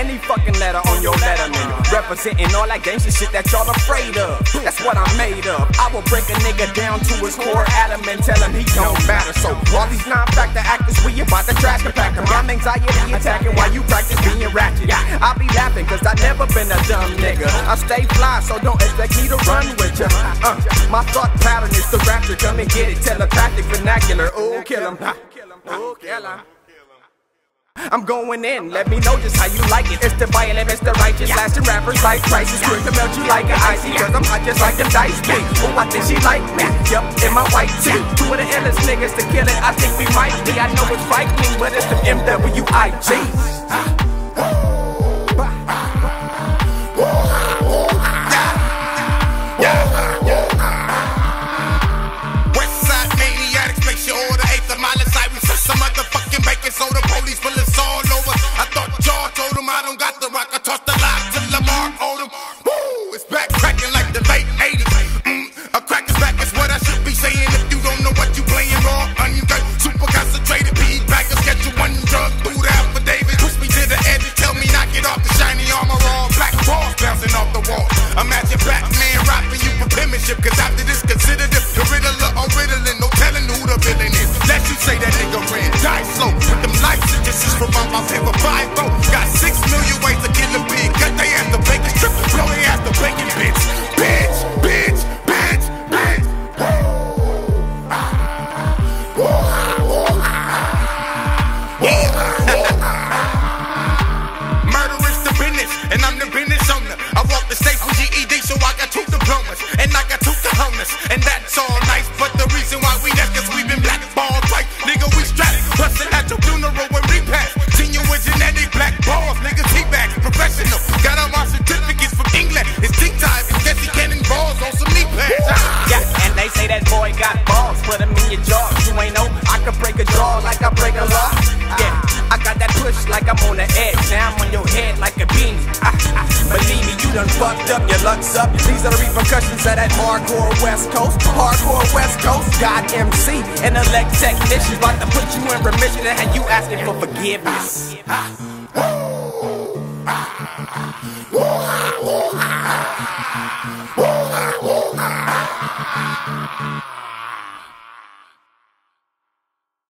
any fucking letter on your letterman. Representing all that gangsta shit that y'all afraid of. That's what I'm made of. I will break a nigga down to his core atom and tell him he don't matter. So all these non-factor actors, we about to trash compactor. My anxiety attacking while you practice being ratchet. I be laughing cause I never been a dumb nigga. I stay fly, so don't expect me to run with ya. Uh, my thought pattern is the rapture. Come and get it, telepathic vernacular. Ooh, kill him. Ooh, kill him. I'm going in, let me know just how you like it. It's the violent, it's the righteous, lasting rappers like crisis. Quick to melt you like an icy, cause I'm hot just like them dice me. Ooh, I think she like me, yup, in my white tee. Two of the illest niggas to kill it, I think we might be. I know it's frightening, but it's the MWIG. Bullets all over. I thought y'all told them I don't got the rock. I tossed the lie to Lamar Odom. Woo, it's back cracking like the late 80s. Mm, a crack is back is what I should be saying. If you don't know what you're playing raw, uncut, super concentrated, beat backers, get you one drug through the affidavit. Push me to the edge and tell me knock it off the shiny armor, all black balls bouncing off the wall. Imagine Batman robbing you for penmanship, cause I'm on the edge. Now I'm on your head like a beanie. Ah, ah, believe me, you done fucked up, your luck's up. These are the repercussions of that hardcore West Coast. Hardcore West Coast, God MC, and elect technicians about to put you in remission and have you asking for forgiveness.